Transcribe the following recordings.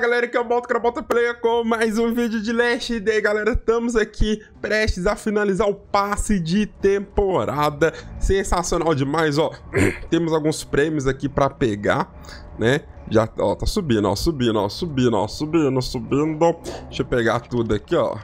galera, aqui é o Boto Crabota Player com mais um vídeo de Last Day, galera, estamos aqui prestes a finalizar o passe de temporada, sensacional demais, ó, temos alguns prêmios aqui pra pegar, né, já, ó, tá subindo, ó, subindo, ó, subindo, ó, subindo, subindo, deixa eu pegar tudo aqui, ó,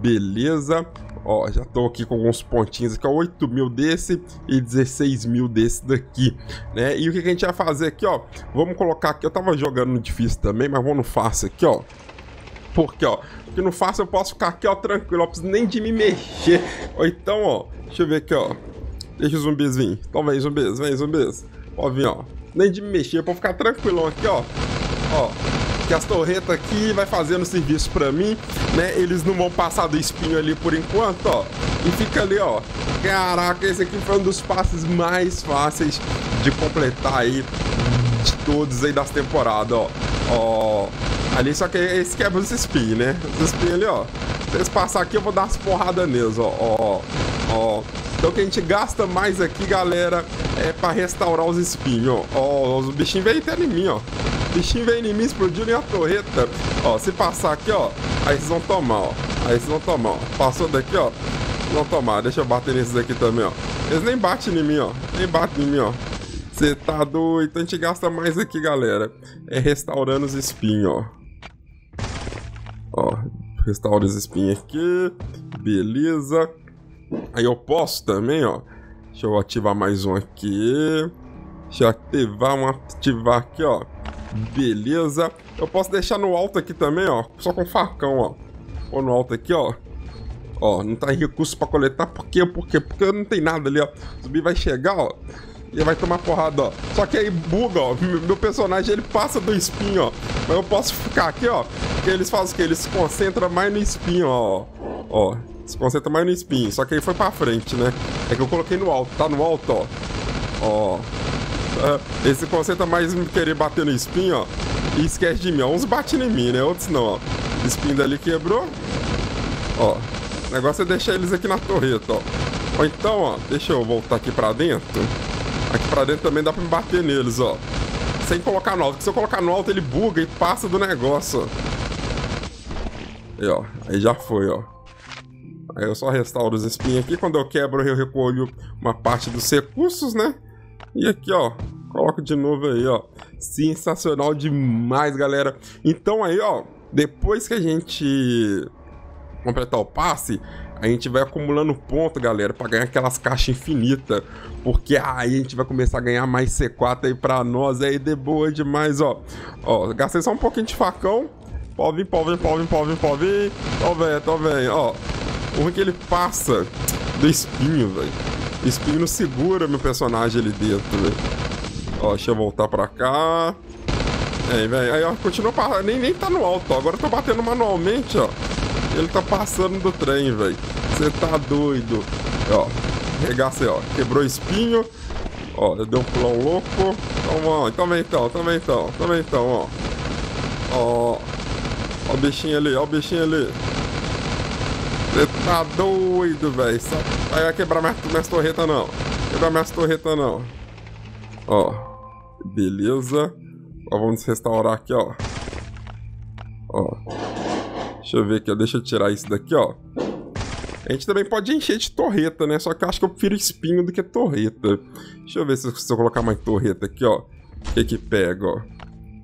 beleza, Ó, já tô aqui com alguns pontinhos aqui, ó, 8 mil desse e 16 mil desse daqui, né? E o que, que a gente vai fazer aqui, ó? Vamos colocar aqui, eu tava jogando no difícil também, mas vamos no fácil aqui, ó. Porque, ó, porque no fácil eu posso ficar aqui, ó, tranquilo, não preciso nem de me mexer. Ou então, ó, deixa eu ver aqui, ó. Deixa os zumbis vir. Então vem, zumbis, vem, zumbis. Pode vir, ó. Nem de me mexer, pra ficar tranquilão aqui, ó. Ó, que as torretas aqui vai fazendo serviço para mim, né? Eles não vão passar do espinho ali por enquanto, ó. E fica ali, ó. Caraca, esse aqui foi um dos passes mais fáceis de completar aí de todos aí das temporadas, ó. Ó, ali só que esse quebra os espinhos, né? Os espinhos ali, ó. Se eles passar aqui, eu vou dar umas porradas neles, ó. Ó, ó. Então o que a gente gasta mais aqui, galera, é pra restaurar os espinhos, ó. Ó, os bichinhos vêm até em mim, ó bichinho vem em mim, explodiu minha torreta. Ó, se passar aqui, ó, aí vocês vão tomar, ó. Aí vocês vão tomar, ó. Passou daqui, ó. Vão tomar. Deixa eu bater nesses aqui também, ó. Eles nem batem em mim, ó. Nem batem em mim, ó. Você tá doido? Então a gente gasta mais aqui, galera. É restaurando os espinhos, ó. Ó, restaura os espinhos aqui. Beleza. Aí eu posso também, ó. Deixa eu ativar mais um aqui. Deixa eu ativar um, ativar aqui, ó. Beleza. Eu posso deixar no alto aqui também, ó. Só com facão, ó. Ou no alto aqui, ó. Ó, não tá em recurso pra coletar. Por quê? Por quê? Porque não tem nada ali, ó. O zumbi vai chegar, ó. E vai tomar porrada, ó. Só que aí buga, ó. Meu personagem, ele passa do espinho, ó. Mas eu posso ficar aqui, ó. Porque eles fazem o quê? Eles se concentram mais no espinho, ó. Ó. Se concentra mais no espinho. Só que aí foi pra frente, né? É que eu coloquei no alto. Tá no alto, ó. Ó. Uh, esse conceito mais me querer bater no espinho, ó. E esquece de mim, ó. Uns batem em mim, né? Outros não, ó. Espinho dali quebrou. Ó. O negócio é deixar eles aqui na torreta, ó. Ou então, ó. Deixa eu voltar aqui pra dentro. Aqui pra dentro também dá pra me bater neles, ó. Sem colocar no alto. Porque se eu colocar no alto, ele buga e passa do negócio. Aí, ó. Aí já foi, ó. Aí eu só restauro os espinhos aqui. Quando eu quebro, eu recolho uma parte dos recursos, né? E aqui, ó, coloco de novo aí, ó. Sensacional demais, galera. Então aí, ó, depois que a gente completar o passe, a gente vai acumulando ponto, galera, para ganhar aquelas caixas infinitas. Porque aí a gente vai começar a ganhar mais C4 aí pra nós. Aí de boa demais, ó. Ó, gastei só um pouquinho de facão. Pode vir, pode vir, pode vir. Tô vendo, tô vendo, ó. O é que ele passa do espinho, velho. Espinho segura meu personagem ali dentro, velho. Ó, deixa eu voltar pra cá. Aí, velho. Aí, ó, continua passando. Nem, nem tá no alto, ó. Agora eu tô batendo manualmente, ó. Ele tá passando do trem, velho. Você tá doido. Ó, regacei, ó. Quebrou espinho. Ó, deu um pulão louco. Então, ó. Então vem então, então vem então. Então vem então, ó. Ó. Ó o bichinho ali, ó o bichinho ali. Você tá doido, velho. Aí vai quebrar minhas, minhas torretas, não. Quebrar minhas torretas, não. Ó. Beleza. Ó, vamos restaurar aqui, ó. Ó. Deixa eu ver aqui, ó. Deixa eu tirar isso daqui, ó. A gente também pode encher de torreta, né? Só que eu acho que eu prefiro espinho do que torreta. Deixa eu ver se, se eu colocar mais torreta aqui, ó. O que que pega, ó.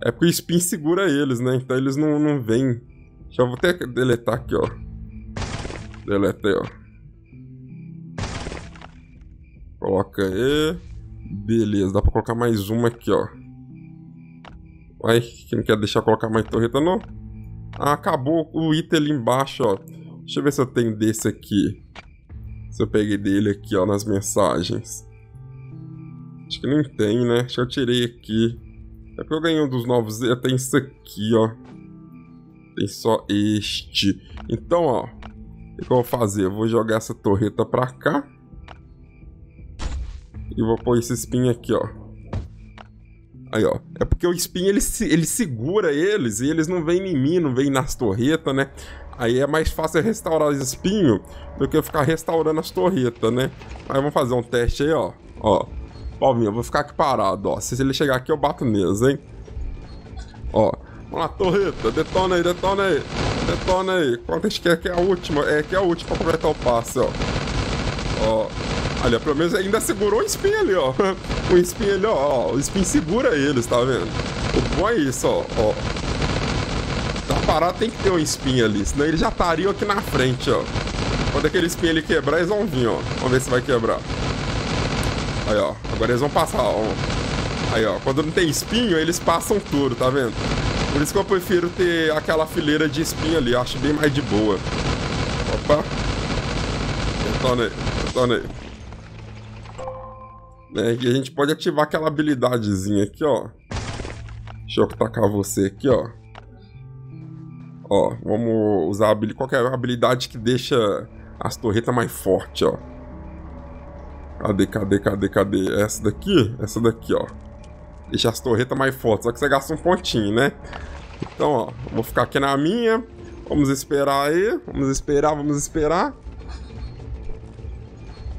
É porque o espinho segura eles, né? Então eles não, não vêm. Eu vou até deletar aqui, ó. Deletei, ó. Coloca aí. Beleza, dá pra colocar mais uma aqui, ó. Uai, que não quer deixar colocar mais torreta, não? Ah, acabou o item ali embaixo, ó. Deixa eu ver se eu tenho desse aqui. Se eu peguei dele aqui, ó, nas mensagens. Acho que não tem, né? Acho que eu tirei aqui. É porque eu ganhei um dos novos. Tem isso aqui, ó. Tem só este. Então, ó. O que eu vou fazer? Eu vou jogar essa torreta pra cá. E vou pôr esse espinho aqui, ó. Aí, ó. É porque o espinho, ele, ele segura eles e eles não vêm em mim, não vêm nas torretas, né? Aí é mais fácil restaurar os espinhos do que eu ficar restaurando as torretas, né? Aí vamos fazer um teste aí, ó. Ó. Palminha, eu vou ficar aqui parado, ó. Se ele chegar aqui, eu bato neles, hein? Ó. Vamos lá, torreta. Detona aí, detona aí. Detona aí. Quanto que é que é a última? É que é a última pra completar o passe, ó. Ó. Olha, pelo menos ainda segurou o spin ali, ó. O spin ali, ó. O spin segura eles, tá vendo? O bom é isso, ó. ó. Tá parado, tem que ter um spin ali. Senão eles já estariam aqui na frente, ó. Quando aquele spin ele quebrar, eles vão vir, ó. Vamos ver se vai quebrar. Aí, ó. Agora eles vão passar, ó. Aí, ó. Quando não tem espinho, eles passam tudo, tá vendo? Por isso que eu prefiro ter aquela fileira de espinho ali. Acho bem mais de boa. Opa. Detona aí. É, e a gente pode ativar aquela habilidadezinha aqui, ó. Deixa eu tacar você aqui, ó. Ó, vamos usar a qualquer habilidade que deixa as torretas mais fortes, ó. Cadê, cadê, cadê, cadê? Essa daqui? Essa daqui, ó. Deixa as torretas mais fortes, só que você gasta um pontinho, né? Então, ó, vou ficar aqui na minha. Vamos esperar aí. Vamos esperar, vamos esperar.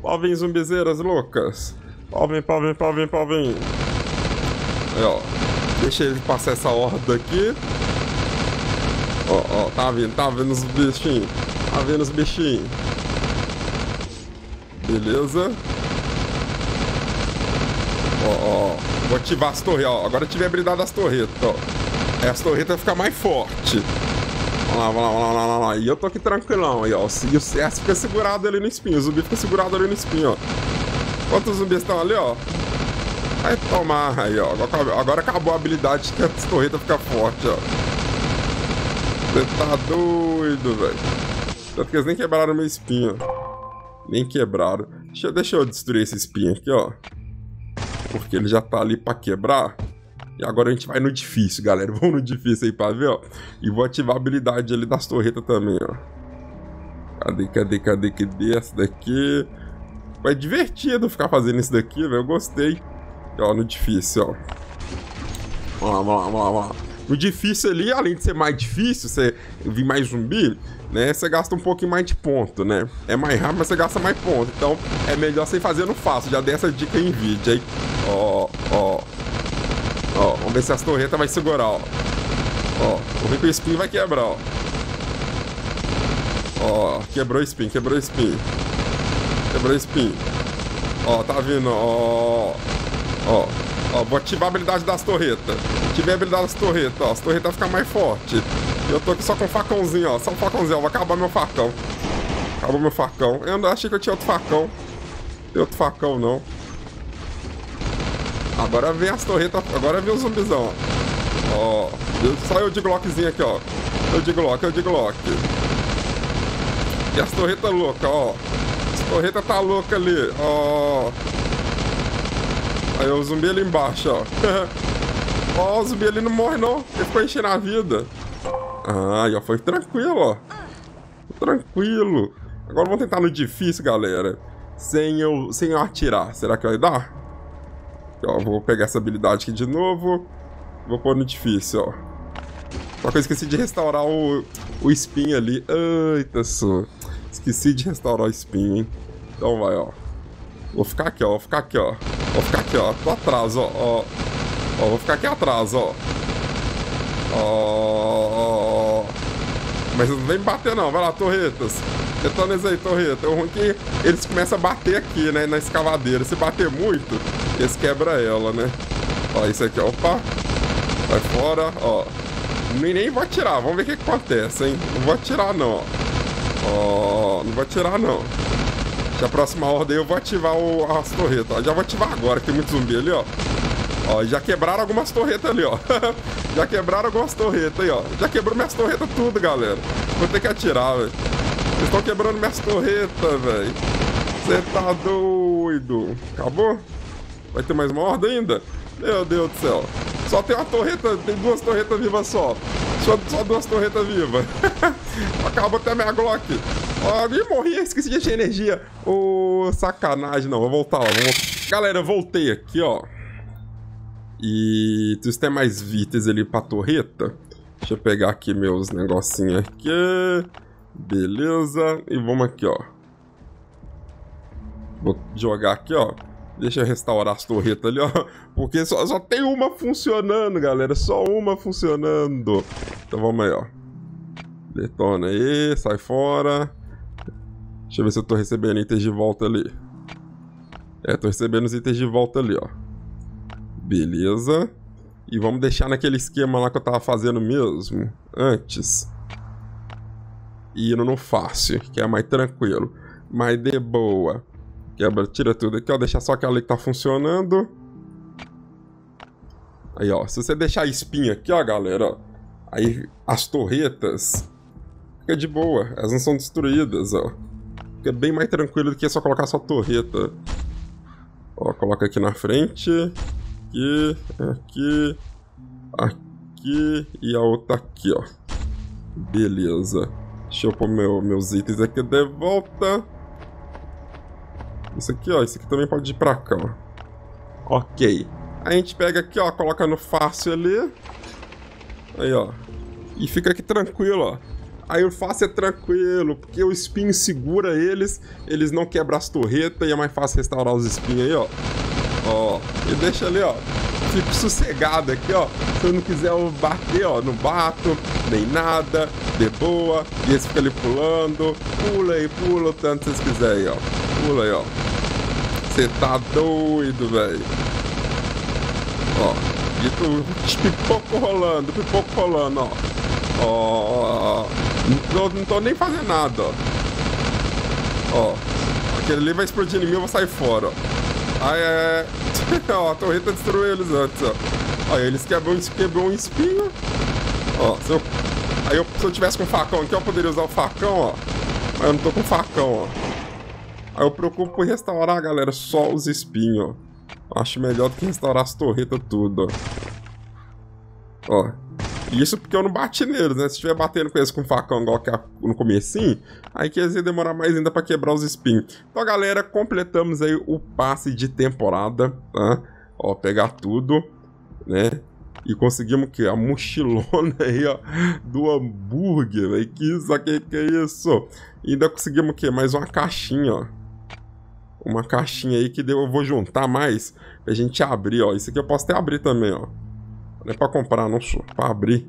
Lá vem zumbizeiras loucas. Pau vem, pau vem, pau vem, pau vem. Aí, ó. Deixa ele passar essa horda aqui. Ó, ó, tá vendo, tá vendo os bichinhos. Tá vendo os bichinhos. Beleza. Ó, ó. Vou ativar as torretas, ó. Agora tive a habilidade das torretas, ó. Aí as torretas ficam mais forte. Vamos lá, vamos lá, vamos lá, vamos lá. E eu tô aqui tranquilão aí, ó. E o CS fica segurado ali no espinho. O zumbi fica segurado ali no espinho, ó. Quantos zumbis estão ali, ó? Vai tomar aí, ó. Agora, acabou a habilidade que as torretas ficam fortes, ó. Você tá doido, velho. Tanto que eles nem quebraram meu espinho. Nem quebraram. Deixa, deixa eu destruir esse espinho aqui, ó. Porque ele já tá ali pra quebrar. E agora a gente vai no difícil, galera. Vamos no difícil aí pra ver, ó. E vou ativar a habilidade ali das torretas também, ó. Cadê, cadê, cadê, cadê essa daqui? É divertido ficar fazendo isso daqui, velho. Eu gostei. E, ó, no difícil, ó. Vamos lá, vamos lá, vamos lá, vamos lá. No difícil ali, além de ser mais difícil, você vir mais zumbi, né? Você gasta um pouquinho mais de ponto, né? É mais rápido, mas você gasta mais ponto. Então, é melhor você ir fazendo fácil. Já dei essa dica em vídeo aí. Ó, ó. Ó, vamos ver se as torretas vai segurar, ó. Ó, o spin vai quebrar, ó. Ó, quebrou o spin, quebrou o spin. Quebrou o spin. Ó, tá vindo, ó. Ó, ó, vou ativar a habilidade das torretas. Ativei a habilidade das torretas, ó. As torretas vão ficar mais fortes. Eu tô aqui só com um facãozinho, ó. Só um facãozinho, ó. Vai acabar meu facão. Acabou meu facão. Eu não achei que eu tinha outro facão. Tem outro facão, não. Agora vem as torretas. Agora vem o zumbizão, ó. Ó. Só eu de Glockzinho aqui, ó. Eu de Glock, eu de Glock. E as torretas loucas, ó. As torretas tá louca ali, ó. Aí o zumbi ali embaixo, ó. ó, o zumbi ali não morre não. Ele ficou enchendo a vida. Ah, já foi tranquilo, ó. Tranquilo. Agora vamos tentar no difícil, galera. Sem eu, sem eu atirar. Será que vai dar? Ó, vou pegar essa habilidade aqui de novo. Vou pôr no difícil, ó. Só que eu esqueci de restaurar o, o spin ali. Eita, só. Esqueci de restaurar o spin, hein. Então vai, ó. Vou ficar aqui, ó. Vou ficar aqui, ó. Vou ficar aqui, ó. Tô atrás, ó. Ó, ó vou ficar aqui atrás, ó. Ó. Mas não vem bater, não. Vai lá, torretas. Detona aí, torreta. O ruim é que eles começam a bater aqui, né? Na escavadeira. Se bater muito, eles quebram ela, né? Ó, isso aqui, ó. Opa. Vai fora, ó. Nem, nem vou atirar. Vamos ver o que, acontece, hein? Não vou atirar, não, ó. Ó, não vou atirar, não. Já a próxima ordem eu vou ativar o, as torretas. Ó. Já vou ativar agora, que tem muito zumbi ali, ó. Ó, já quebraram algumas torretas ali, ó. já quebraram algumas torretas aí, ó. Já quebrou minhas torretas tudo, galera. Vou ter que atirar, velho. Estão quebrando minhas torretas, velho. Você tá doido. Acabou? Vai ter mais uma horda ainda? Meu Deus do céu. Só tem uma torreta, tem duas torretas vivas só. Só, só duas torretas vivas. Acabou até minha Glock. Ó, oh, morri, esqueci de energia. Ô, oh, sacanagem. Não, vou voltar, ó. Vamos... Galera, eu voltei aqui, ó. E tu tem mais vites ali pra torreta. Deixa eu pegar aqui meus negocinhos aqui. Beleza. E vamos aqui, ó. Vou jogar aqui, ó. Deixa eu restaurar as torretas ali, ó. Porque só, só tem uma funcionando, galera. Só uma funcionando. Então vamos aí, ó. Detona aí, sai fora. Deixa eu ver se eu tô recebendo itens de volta ali. É, tô recebendo os itens de volta ali, ó. Beleza. E vamos deixar naquele esquema lá que eu tava fazendo mesmo. Antes. Indo no fácil, que é mais tranquilo. Mais de boa. Quebra, tira tudo aqui, ó. Deixar só aquela que tá funcionando. Aí, ó. Se você deixar a espinha aqui, ó, galera, ó. Aí as torretas fica de boa. Elas não são destruídas, ó. Fica bem mais tranquilo do que só colocar só torreta. Ó, coloca aqui na frente. Aqui, aqui, aqui e a outra aqui, ó. Beleza. Deixa eu pôr meu, meus itens aqui de volta. Isso aqui, ó. Isso aqui também pode ir pra cá, ó. Ok. A gente pega aqui, ó. Coloca no fácil ali. Aí, ó. E fica aqui tranquilo, ó. Aí o fácil é tranquilo, porque o espinho segura eles, eles não quebram as torretas e é mais fácil restaurar os espinhos aí, ó. Ó, e deixa ali, ó. Fico sossegado aqui, ó. Se eu não quiser bater, ó, não bato, nem nada, de boa. E esse fica ali pulando. Pula aí, pula o tanto vocês quiserem, ó. Pula aí, ó. Você tá doido, velho. Ó. E tu, pipoco rolando, pipoco rolando, ó. Ó. Não, não tô nem fazendo nada, ó. Ó. Aquele ali vai explodir em mim, eu vou sair fora, ó. Ai, é. ó, a torreta destruiu eles antes, ó. Ó, eles quebram, quebrou um espinho. Ó, se eu. Aí eu, se eu tivesse com facão aqui, eu poderia usar o facão, ó. Mas eu não tô com facão, ó. Aí eu preocupo por restaurar, galera, só os espinhos, ó. Acho melhor do que restaurar as torretas tudo, ó. Ó. Isso porque eu não bati neles, né? Se estiver batendo com eles com facão igual que no comecinho, aí que eles iam demorar mais ainda para quebrar os espinhos. Então, galera, completamos aí o passe de temporada, tá? Ó, pegar tudo, né? E conseguimos o quê? A mochilona aí, ó, do hambúrguer, velho. Que isso aqui, que é isso? E ainda conseguimos o quê? Mais uma caixinha, ó. Uma caixinha aí que eu vou juntar mais pra gente abrir, ó. Isso aqui eu posso até abrir também, ó. Não é pra comprar, não sou. Pra abrir.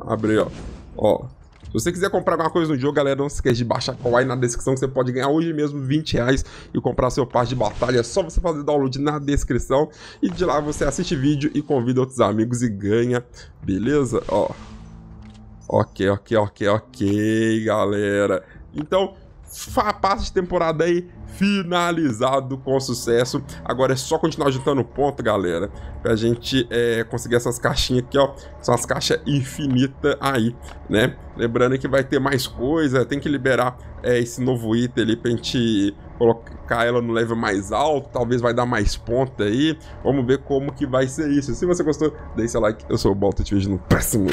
Abrir, ó. Ó. Se você quiser comprar alguma coisa no jogo, galera, não se esqueça de baixar Kawaii na descrição, que você pode ganhar hoje mesmo 20 reais e comprar seu passe de batalha. É só você fazer download na descrição. E de lá você assiste vídeo e convida outros amigos e ganha. Beleza? Ó. Ok, ok, ok, ok, galera. Então, passe de temporada aí finalizado com sucesso. Agora é só continuar juntando ponto, galera, pra gente é, conseguir essas caixinhas aqui, ó. São as caixas infinitas aí, né? Lembrando que vai ter mais coisa, tem que liberar é, esse novo item ali pra gente colocar ela no level mais alto, talvez vai dar mais ponta aí. Vamos ver como que vai ser isso. Se você gostou, deixe seu like. Eu sou o Balto te vejo no próximo.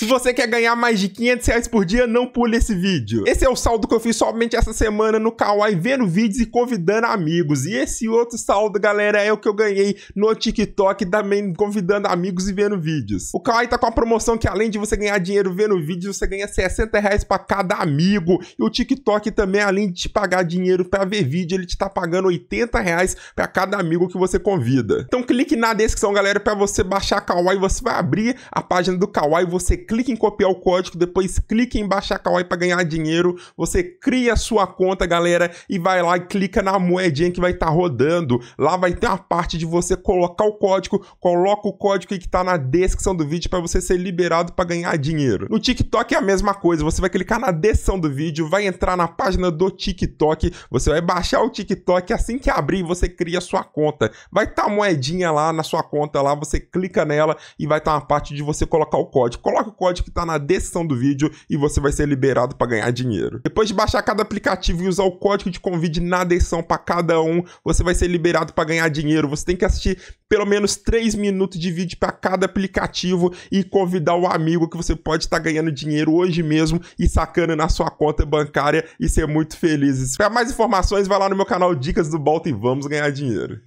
Se você quer ganhar mais de 500 reais por dia, não pule esse vídeo. Esse é o saldo que eu fiz somente essa semana no Kawaii, vendo vídeos e convidando amigos. E esse outro saldo, galera, é o que eu ganhei no TikTok, também convidando amigos e vendo vídeos. O Kawaii tá com a promoção que além de você ganhar dinheiro vendo vídeos, você ganha 60 reais pra cada amigo. E o TikTok também, além de te pagar dinheiro pra ver vídeo, ele te tá pagando 80 reais pra cada amigo que você convida. Então clique na descrição, galera, pra você baixar a Kawaii. Você vai abrir a página do Kawaii, você clique em copiar o código, depois clique em baixar Kawaii para ganhar dinheiro. Você cria a sua conta, galera, e vai lá e clica na moedinha que vai estar tá rodando. Lá vai ter uma parte de você colocar o código, coloca o código que está na descrição do vídeo para você ser liberado para ganhar dinheiro. No TikTok é a mesma coisa, você vai clicar na descrição do vídeo, vai entrar na página do TikTok, você vai baixar o TikTok, assim que abrir, você cria a sua conta. Vai estar tá a moedinha lá na sua conta lá, você clica nela e vai estar tá uma parte de você colocar o código. Coloca o código que está na descrição do vídeo e você vai ser liberado para ganhar dinheiro. Depois de baixar cada aplicativo e usar o código de convite na descrição para cada um, você vai ser liberado para ganhar dinheiro. Você tem que assistir pelo menos 3 minutos de vídeo para cada aplicativo e convidar o amigo que você pode estar tá ganhando dinheiro hoje mesmo e sacando na sua conta bancária e ser muito feliz. Para mais informações, vai lá no meu canal Dicas do Bolta e vamos ganhar dinheiro.